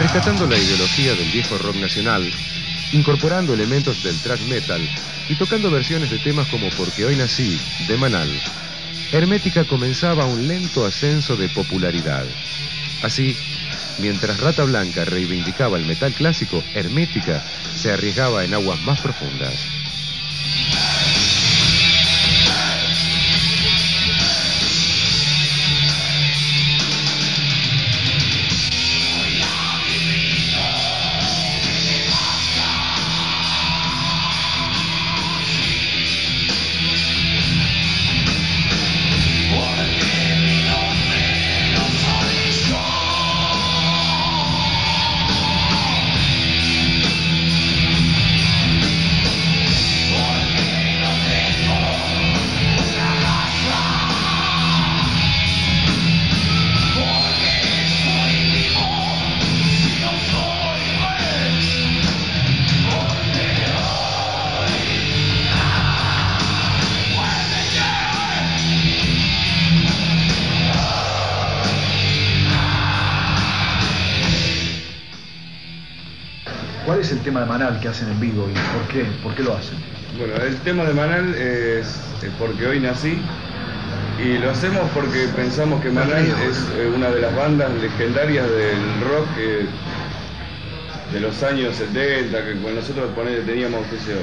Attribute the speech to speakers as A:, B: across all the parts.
A: rescatando la ideología del viejo rock nacional, incorporando elementos del thrash metal y tocando versiones de temas como Porque hoy nací, de Manal. Hermética comenzaba un lento ascenso de popularidad. Así, mientras Rata Blanca reivindicaba el metal clásico, Hermética se arriesgaba en aguas más profundas.
B: ¿Cuál es el tema de Manal que hacen en vivo y por qué? ¿Por qué lo hacen?
C: Bueno, el tema de Manal es, porque hoy nací y lo hacemos porque pensamos que Manal es eh, una de las bandas legendarias del rock eh, de los años 70, que cuando nosotros teníamos, qué sé yo,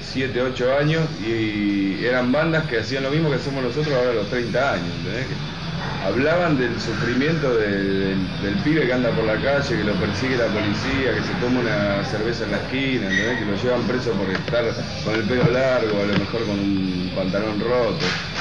C: 7, 8 años y eran bandas que hacían lo mismo que hacemos nosotros ahora a los 30 años, ¿entendés? Hablaban del sufrimiento de- del, pibe que anda por la calle, que lo persigue la policía, que se toma una cerveza en la esquina, que lo llevan preso por estar con el pelo largo, a lo mejor con un pantalón roto.